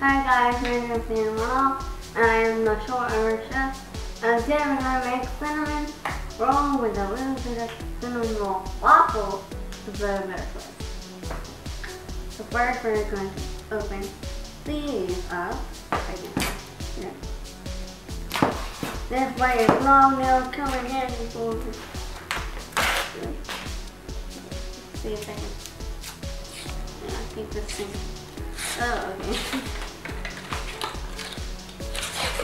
gonna stand one off. And I am the short order chef. And today we're gonna make cinnamon roll with a little bit of cinnamon roll waffle to put very very good. So first we're going to open these up. Uh, Here. This way is long nails coming in before. See if I can. Yeah, I think this thing. Oh, okay.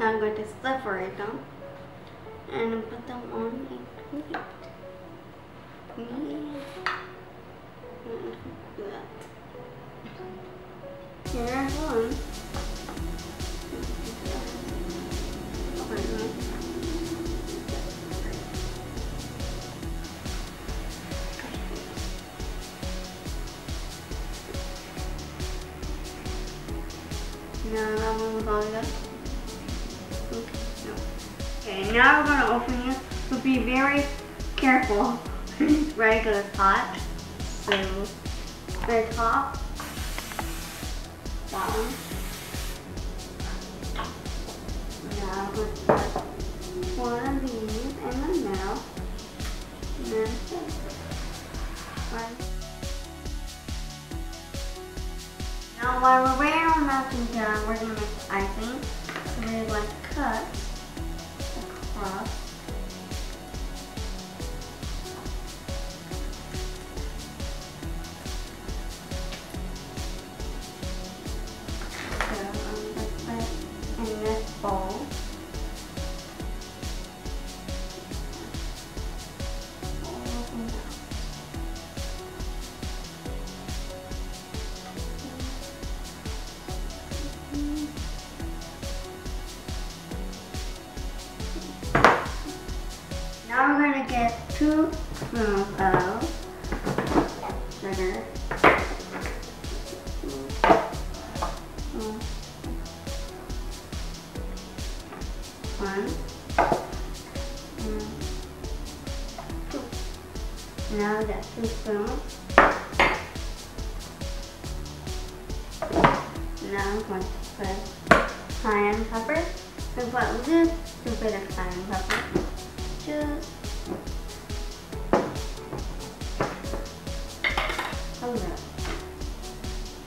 Now I'm going to separate them and put them on a plate. Yeah. Here's one. Now that one was. Okay, no. Okay, now we're gonna open this. So be very careful. Ready? Because it's hot. So the top, bottom. Now put one of these in the middle. And then one. Now while we're waiting on be done, we're to make the icing. So we're to cut class. We're gonna get two spoons of sugar. One. and two. Now we got two spoons. Now I'm going to put cayenne pepper. And put just a bit cayenne pepper. Just a little.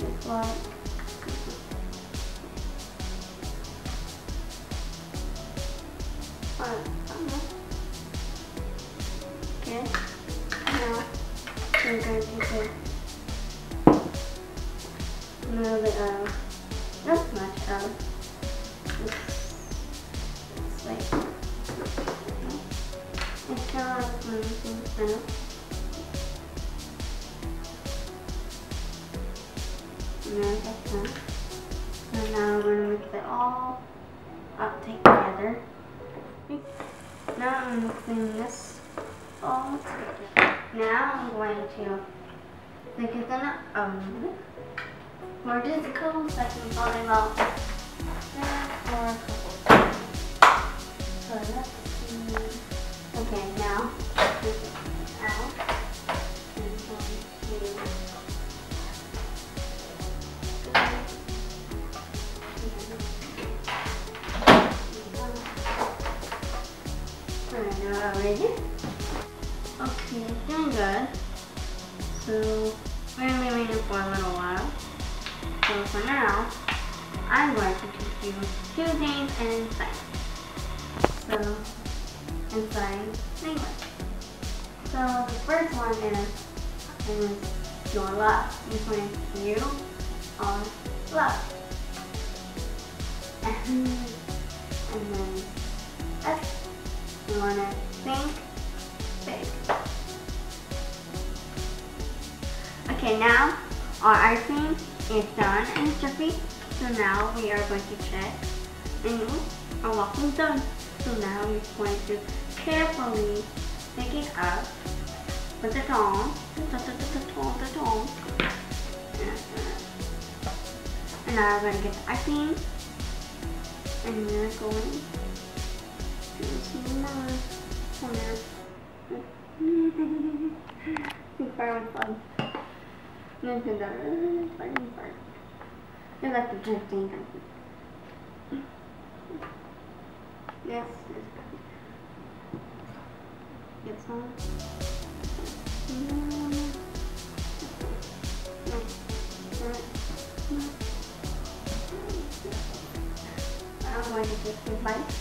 Just like Alright, Okay. Now we're going to put a little bit of, not much this, this it's like So now we're gonna mix it all up together. Now I'm this all together. Now I'm going to stick it in the oven just a couple seconds, probably about that already. Okay, doing good. So we're gonna be waiting for a little while. So for now, I'm going to teach you two things inside. So inside English. So the first one is, is your love. Between you are love. And, and then S, you want to think big. Okay, now our cream is done and fluffy. So now we are going to check and our waffle done. So now we're going to carefully take it up with the tongs, the tongs, the tongs, and now we're going to get the icing and we're going Fire was fun. At that. Fun part. I like the drifting. Yes. Get some. I'm going to take bite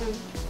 and,